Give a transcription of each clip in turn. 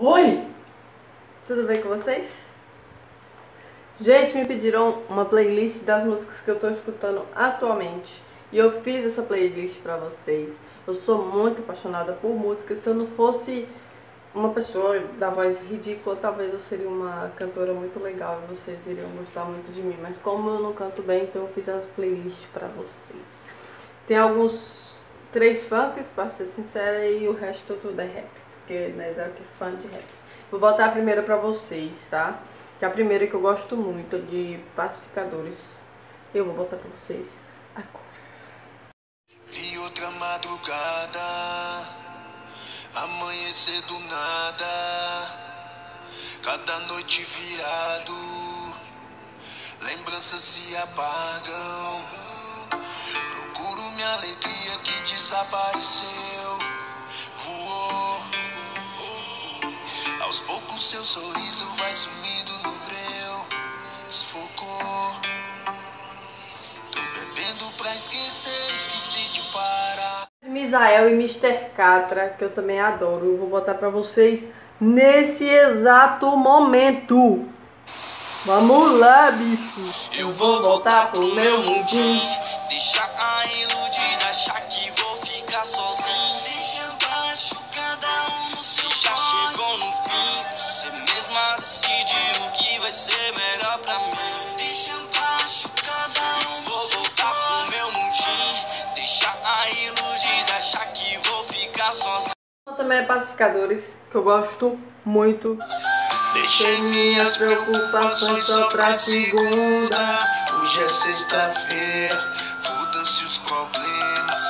Oi! Tudo bem com vocês? Gente, me pediram uma playlist das músicas que eu tô escutando atualmente. E eu fiz essa playlist pra vocês. Eu sou muito apaixonada por música. Se eu não fosse uma pessoa da voz ridícula, talvez eu seria uma cantora muito legal e vocês iriam gostar muito de mim. Mas como eu não canto bem, então eu fiz essa playlist pra vocês. Tem alguns três funks, pra ser sincera, e o resto tudo é rap porque né, é fã de rap. Vou botar a primeira pra vocês, tá? Que é a primeira que eu gosto muito, de pacificadores. Eu vou botar pra vocês agora. Vi outra madrugada, amanhecer do nada, cada noite virado, lembranças se apagam. Procuro minha alegria que desapareceu, Poucos seu sorriso vai sumindo no breu. Desfocou. Tô bebendo pra esquecer, esqueci de parar. Misael e Mr. Catra, que eu também adoro. Eu vou botar pra vocês nesse exato momento. Vamos lá, bicho. Eu vou voltar pro meu mundinho. Deixa a iludida achar ser melhor pra mim. Deixa abaixo cada um. Vou voltar pro meu mundinho. Deixa a iludida achar que vou ficar sozinho. Também é Pacificadores, que eu gosto muito. Deixei minhas preocupações só pra segunda. Hoje é sexta-feira, foda-se os problemas.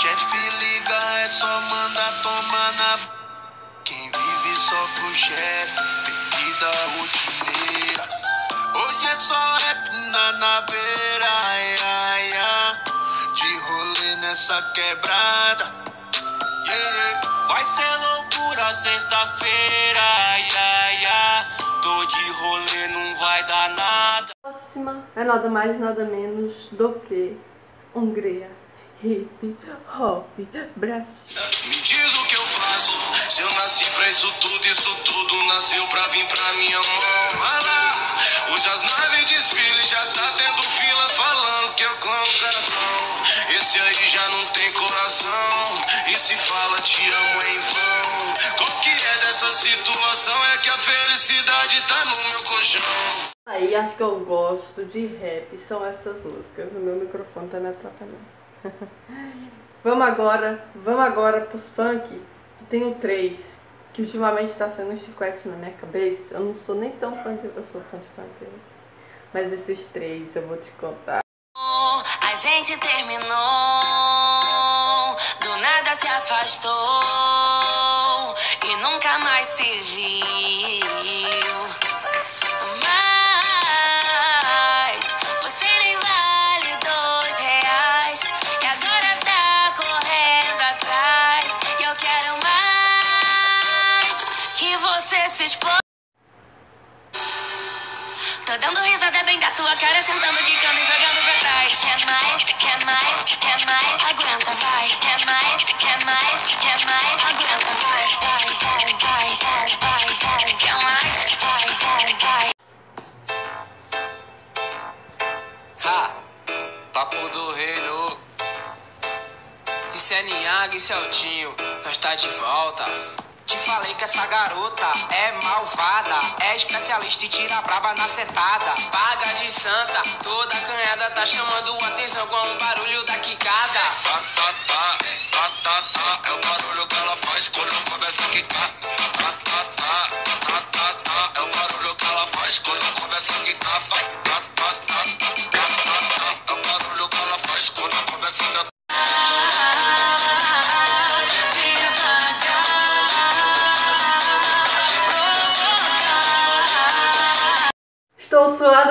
Chefe liga, é só mandar tomar na. Quem vive só pro chefe, perdida rotineira. É só rap na naveira, ai, ai, ai. De rolê nessa quebrada. Yeah. Vai ser loucura sexta-feira, ai, ai, ai. Tô de rolê, não vai dar nada. Próxima é nada mais, nada menos do que Hungria. Hip Hop Brasil. Me diz o que eu faço. Se eu nasci pra isso tudo, isso tudo nasceu pra vir pra minha mão. Vai lá, hoje as naves já tá tendo fila falando que eu clamo cartão. Esse aí já não tem coração. E se fala te amo em vão. Qual que é dessa situação? É que a felicidade tá no meu colchão. Aí acho que eu gosto de rap, são essas músicas. O meu microfone tá me atrapalhando. vamos agora, vamos agora pros funk, que tem um três, que ultimamente tá sendo um chiclete na minha cabeça. Eu não sou nem tão fã de. Eu sou fã de gente. Mas esses três eu vou te contar. A gente terminou, do nada se afastou e nunca mais se viu. Você se expõe. Tô dando risada bem da tua cara, sentando, quicando e jogando pra trás. Quer mais, quer mais, quer mais, aguenta, vai. Quer mais, quer mais, quer mais, aguenta, vai. Vai, vai, vai, vai, vai. Quer mais, vai, vai, vai. Ha! Papo do reino. Isso é Niaga, isso é o Tinho. Nós tá de volta. Te falei que essa garota é malvada. É especialista em tirar braba na setada. Paga de santa, toda canhada tá chamando atenção com o barulho da quicada. Tá. É o barulho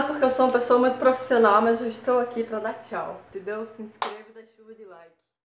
Porque eu sou uma pessoa muito profissional, mas eu estou aqui pra dar tchau, entendeu? Se inscreva e dá chuva de like.